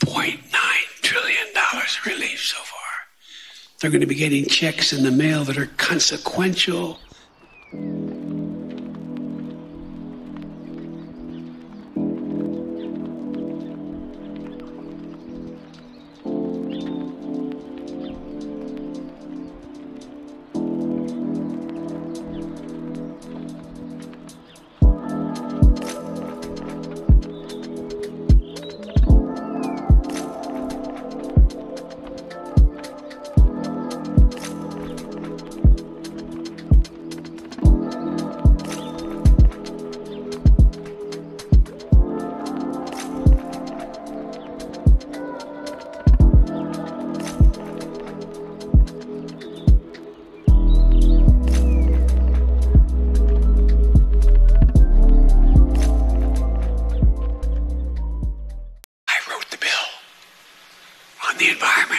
$1.9 trillion relief so far. They're going to be getting checks in the mail that are consequential on the environment.